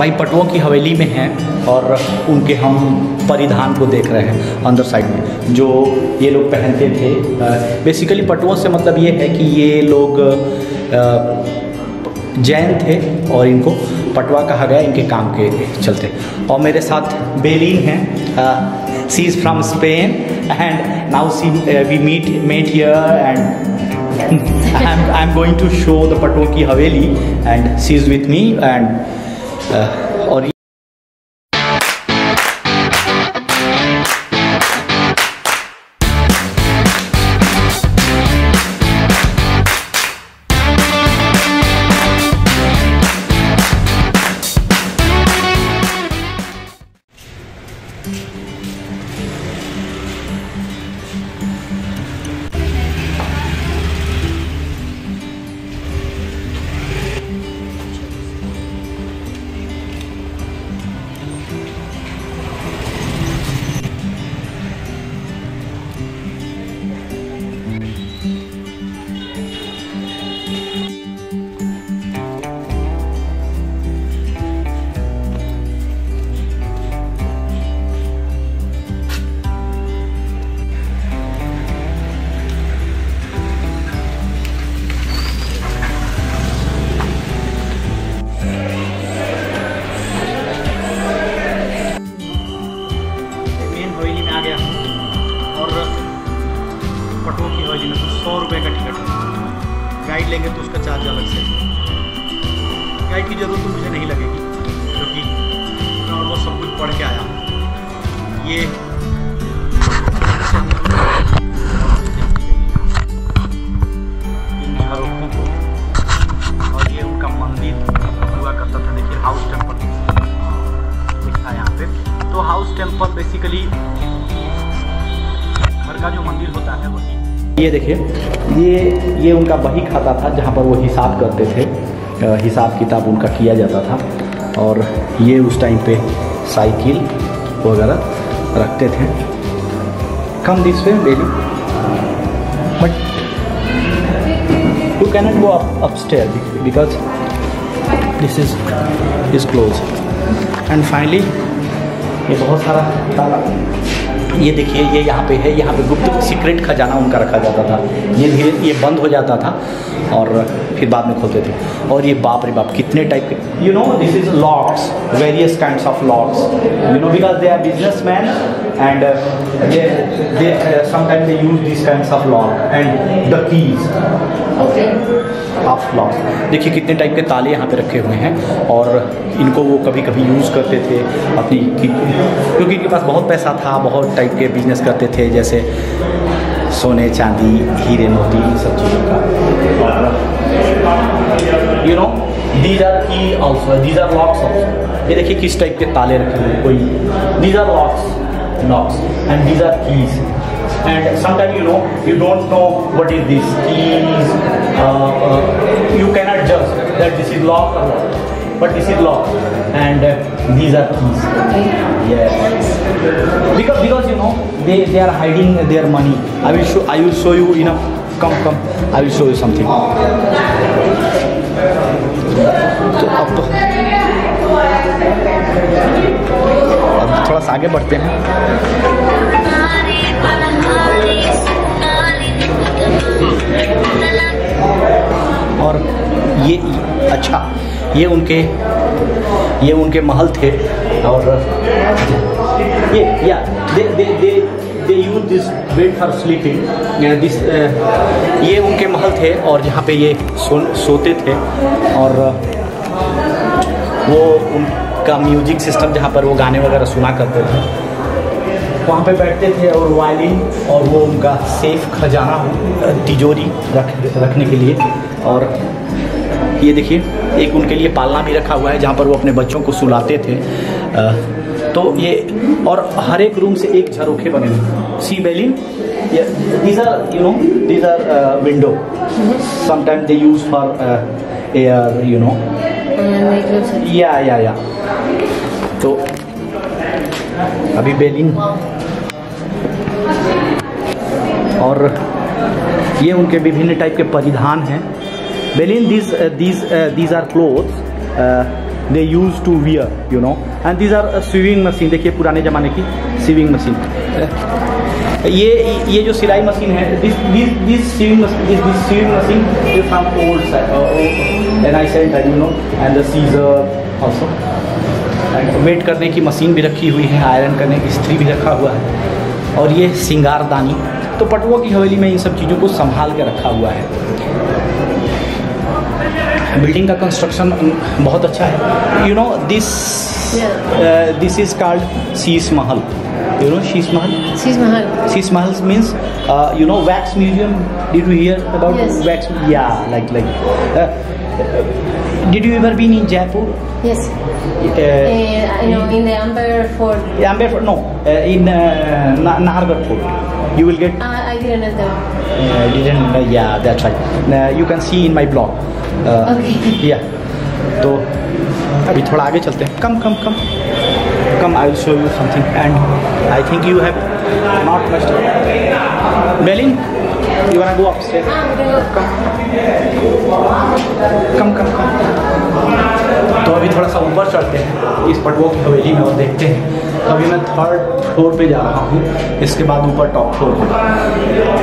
भाई पटुओं की हवेली में हैं और उनके हम परिधान को देख रहे हैं अंदर साइड में जो ये लोग पहनते थे। बेसिकली पटुओं से मतलब ये है कि ये लोग जैन थे और इनको पटवा कहा गया इनके काम के चलते। और मेरे साथ बेलिन हैं। She is from Spain and now she we meet met here and I'm, I'm going to show the Patwon ki Haveli and she's with me and 系。ये देखिए, ये ये उनका बही खाता था जहाँ पर वो हिसाब करते थे। हिसाब किताब उनका किया जाता था और ये उस टाइम पे साइकिल वगैरह रखते थे। Come this way, daily. But you cannot go up upstair because this is is close and finally ये बहुत सारा ताला। ये देखिए, ये यहाँ पे है, यहाँ पे गुप्त सीक्रेट खजाना उनका रखा जाता था। ये धीरे, ये बंद हो जाता था और फिर बाद में खोलते थे। और ये बाप रे बाप, कितने टाइप के। You know this is locks various kind of locks you know because they are business man and sometime they use this kinds of lock and the keys of lock देखिए कितने टाइप के ताले यहाँ पे रखे हुए हैं और इनको वो कभी कभी यूज़ करते थे अपनी क्योंकि इनके पास बहुत पैसा था, बहुत टाइप के बिज़नेस करते थे, जैसे सोने, चांदी, हीरे, मोती, इन सब चीज़ों का। You know these are key also these locks also ये देखिए किस टाइप के ताले रखे हुए कोई these are locks locks and these are keys and sometimes you know you don't know what is this keys uh, uh, you cannot judge that this is lock or not but this is lock and uh, these are keys yes because because you know they they are hiding their money i will show i will show you in a come come i will show you something तो अब अब थोड़ा सा आगे बढ़ते हैं ये उनके ये उनके महल थे और ये, या they they they they use this bed for sleeping this ये उनके महल थे और जहाँ पे ये सो, सोते थे और, वो उनका म्यूज़िक सिस्टम जहाँ पर वो गाने वगैरह सुना करते थे। वहाँ पे बैठते थे और वायलिन और वो उनका सेफ़ खजाना तिजोरी रख, रखने के लिए और ये देखिए, एक उनके लिए पालना भी रखा हुआ है, जहाँ पर वो अपने बच्चों को सुलाते थे। तो ये, और हर एक रूम से एक झरोखे बने हुए see Belen these are you know these are window sometime they use for air you know या या या तो अभी बेलिन और ये उनके विभिन्न टाइप के परिधान हैं। Belen these these these are clothes they use to wear you know and these are sewing machine देखिए, पुराने ज़माने की स्विविंग मशीन ये ये जो सिलाई मशीन है this this this machine this this swimming machine is from old and I said that you know and the scissor also and weight करने की मशीन भी रखी हुई है आयरन करने की स्त्री भी रखा हुआ है। और ये सिंगारदानी तो पटुआ की हवेली में इन सब चीज़ों को संभाल के रखा हुआ है। बिल्डिंग का कंस्ट्रक्शन बहुत अच्छा है you know this this is called Sheesh Mahal you no Sheesh Mahal She's Mahal. Sheesh Mahal means you know wax museum did you hear about Yes. Wax या like like did you ever been in Jaipur Yes. Uh, I know in the Amber Fort. Amber Fort, no, uh, in uh, Nahargarh Fort. You will get, I, I didn't know. uh, didn't, uh, yeah, that's right. Uh, you can see in my blog. Uh, Okay. Yeah. तो अभी थोड़ा आगे चलते हैं come come come come I will show you something and I think you have not much Belen you want go upstair Ah, we can go. Come come come तो अभी थोड़ा सा ऊपर चढ़ते हैं। इस पटवों की हवेली में और देखते हैं। तो अभी मैं थर्ड फ्लोर पे जा रहा हूँ। इसके बाद ऊपर टॉप फ्लोर पर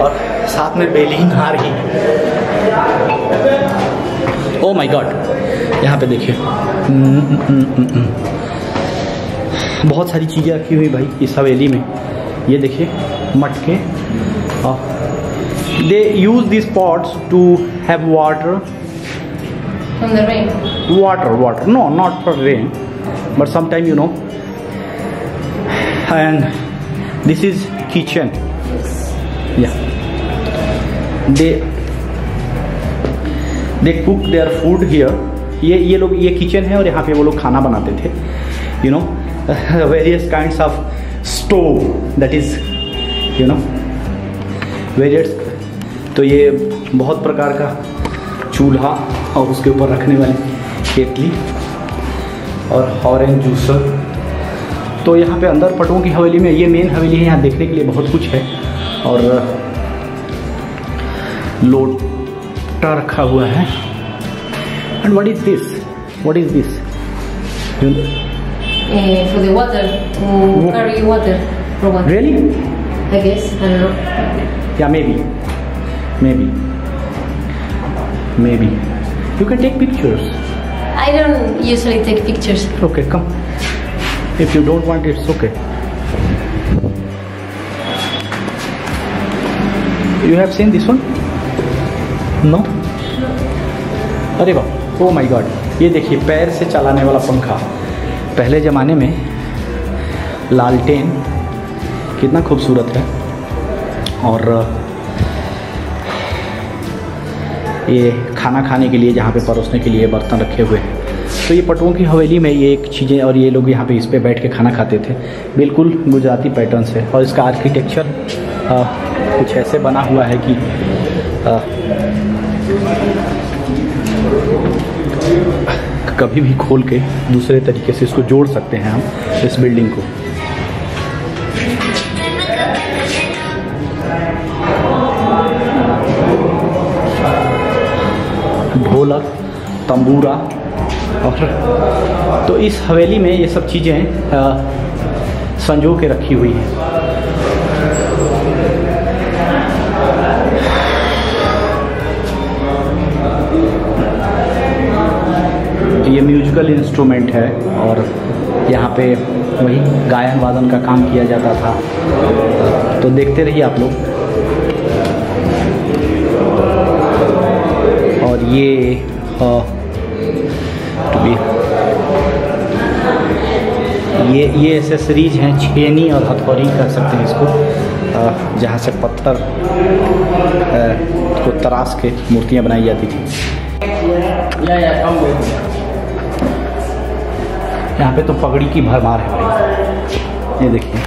और साथ में बेलिन आ रही है। ओ माई गॉड यहाँ पे देखिए। हम्म, हम्म, हम्म। बहुत सारी चीज़ें रखी हुई भाई इस हवेली में। ये देखिए मटके और they use this pots to have water From the rain. water water no not for rain but sometime you know and this is kitchen yeah they they cook their food here ये ये लोग ये kitchen है और यहाँ पे वो लोग खाना बनाते थे you know various kinds of stove that is you know various तो ये बहुत प्रकार का चूल्हा और उसके ऊपर रखने वाली केतली और ऑरेंज जूसर तो यहाँ पे अंदर पटुओं की हवेली में ये मेन हवेली है यहाँ देखने के लिए बहुत कुछ है और लोटा रखा हुआ है and what is this what is this for the water. To carry water. For what? Really I guess. I don't know. या maybe maybe maybe you can take pictures I don't usually take pictures. Okay, come. If you don't want, it's okay. You have seen this one? No? अरे वाह ओ my God ये देखिए पैर से चलाने वाला पंखा पहले ज़माने में लालटेन कितना खूबसूरत है और ये खाना खाने के लिए जहाँ पे परोसने के लिए बर्तन रखे हुए हैं। तो ये पटुओं की हवेली में ये एक चीज़ें और ये लोग यहाँ पे इस पर बैठ के खाना खाते थे। बिल्कुल गुजराती पैटर्न से और इसका आर्किटेक्चर कुछ ऐसे बना हुआ है कि आ, कभी भी खोल के दूसरे तरीके से इसको जोड़ सकते हैं हम इस बिल्डिंग को। ढोलक, तंबूरा और तो इस हवेली में ये सब चीज़ें संजो के रखी हुई हैं। ये म्यूजिकल इंस्ट्रूमेंट है और यहाँ पे वही गायन वादन का काम किया जाता था। तो देखते रहिए आप लोग। ये be- ये ये एसेसरीज हैं छेनी और हथौड़ी कह सकते हैं इसको। जहाँ से पत्थर को तराश के मूर्तियाँ बनाई जाती थी। यहाँ पे तो पगड़ी की भरमार है भाई। ये देखिए।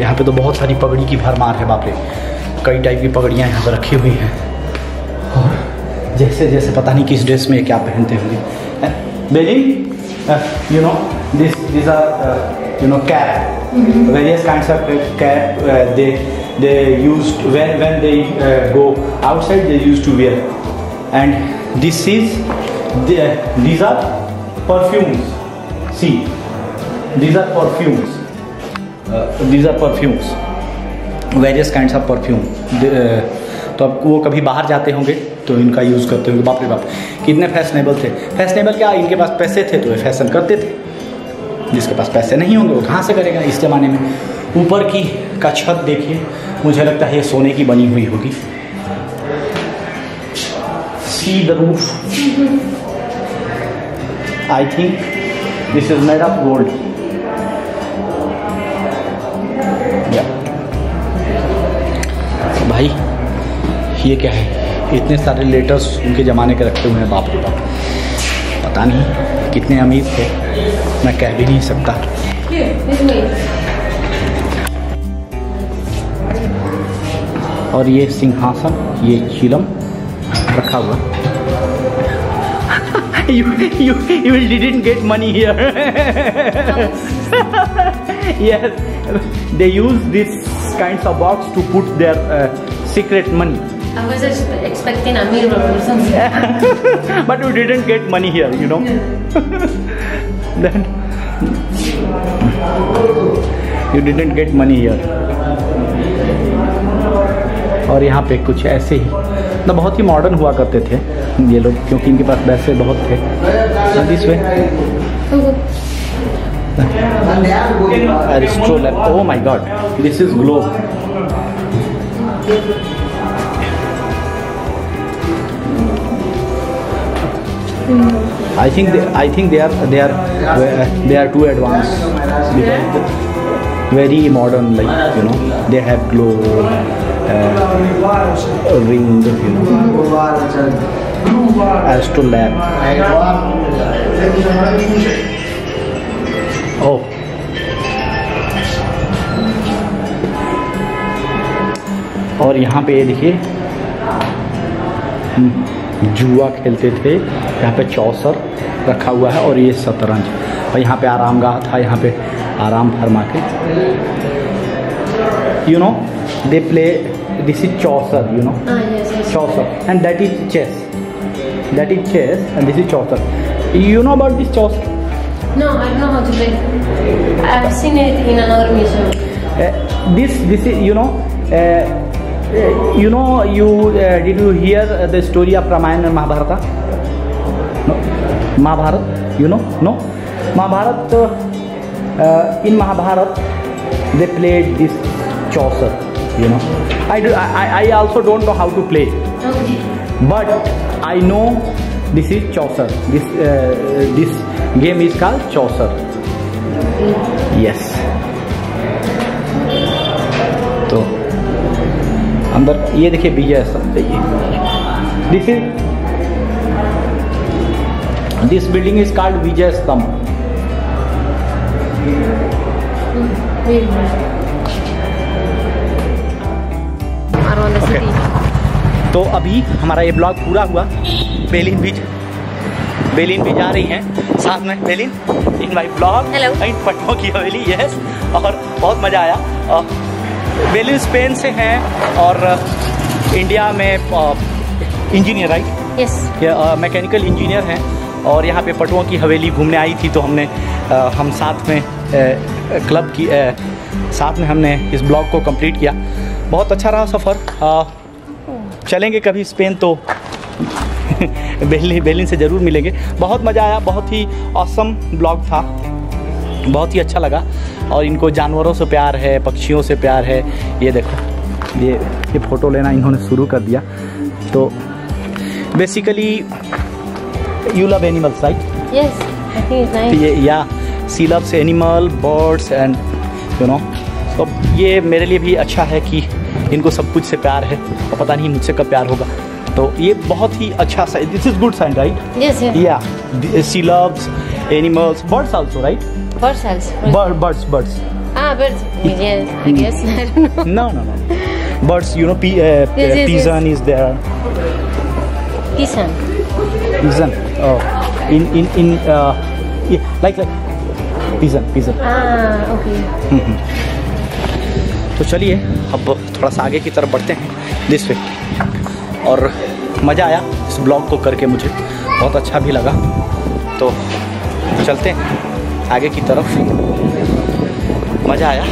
यहाँ पे तो बहुत सारी पगड़ी की भरमार है बाप रे। कई टाइप की पगड़ियाँ यहाँ पर रखी हुई हैं। जैसे जैसे पता नहीं किस ड्रेस में क्या पहनते होंगे। बेजी you know this this are you know cap various kind of cap they they use when when they go outside they use to wear and this is this are perfumes see this are perfumes this are perfumes various kind of perfume तो अब वो कभी बाहर जाते होंगे? तो इनका use करते होंगे बाप रे बाप, कितने फैशनेबल थे। फैशनेबल क्या? इनके पास पैसे थे तो ये फ़ैशन करते थे। जिसके पास पैसे नहीं होंगे, वो कहाँ से करेगा इस ज़माने में? ऊपर की का छत देखिए, मुझे लगता है ये सोने की बनी हुई होगी। See the roof I think this is made of gold भाई, ये क्या है? इतने सारे लेटर्स उनके ज़माने के रखते हुए हैं बाप के पास पता नहीं कितने अमीर थे। मैं कह भी नहीं सकता। और ये सिंहासन, ये चिलम रखा हुआ। You you you didn't get money here yes they use this kind of box to put their secret money I was expecting a mirror or something. but you didn't get money here you know then you didn't get money here और यहाँ पे कुछ ऐसे ही मतलब बहुत ही modern हुआ करते थे ये लोग क्योंकि इनके पास पैसे बहुत थे this way astrolabe oh my god this is globe I think they, I think they are they are they are too advanced the- very modern like you know they have glow uh, ring you know astrolab oh और यहाँ पे ये देखिए हम्म, जुआ खेलते थे यहाँ पे चौसर रखा हुआ है और ये शतरंज और यहाँ पे आरामगाह था यहाँ पे आराम फरमा के you know they play this is chausar you know Ah. Chausar and that is chess that is chess and this is chausar you know about this chausar No, I don't know how to play. I've seen it in another museum. Uh, this this is you know uh, uh, you know you uh, did you hear uh, the story of Ramayana and Mahabharata? Mahabharata you know no Mahabharata in Mahabharata they played this chausar you know I do I also don't know how to play but I know this is chausar this this game is call chausar yes तो अंदर ये देखिए विजय सब देखिए this is विजय स्तंभ Wait. Around the Okay. तो अभी हमारा ये ब्लॉग पूरा हुआ बेलिन बीच बेलिन भी जा रही हैं साथ में बेलिन इन माई ब्लॉग. इन पटनों की हवेली यस और बहुत मज़ा आया और बेलिन स्पेन से हैं और इंडिया में engineer right Yes. Mechanical engineer हैं और यहाँ पे पटुओं की हवेली घूमने आई थी तो हमने अ, हम साथ में अ, क्लब की अ, साथ में हमने इस ब्लॉग को कंप्लीट किया। बहुत अच्छा रहा सफ़र। चलेंगे कभी स्पेन तो बेलिन बेलिन से ज़रूर मिलेंगे। बहुत मज़ा आया बहुत ही औसम ब्लॉग था। बहुत ही अच्छा लगा। और इनको जानवरों से प्यार है पक्षियों से प्यार है। ये देखो ये ये फ़ोटो लेना इन्होंने शुरू कर दिया। तो basically you love animals right Yes. I think it's nice. या she loves animal birds and you know तो ये मेरे लिए भी अच्छा है कि इनको सब कुछ से प्यार है और पता नहीं मुझसे कब प्यार होगा तो ये बहुत ही अच्छा सा this is good sign right Yes, yes. या she loves animals birds also right Birds house. Birds birds Ah, birds. Yes, I guess. I don't know. no no no birds you know pe- uh, Yes, yes, pigeon is there Pisan. pigeon oh. In in in uh, yeah, like like pigeon pigeon Ah, okay. तो चलिए अब थोड़ा सा आगे की तरफ़ बढ़ते हैं दिस वे और मज़ा आया इस ब्लॉग को करके मुझे। बहुत अच्छा भी लगा। तो चलते हैं आगे की तरफ़। मज़ा आया।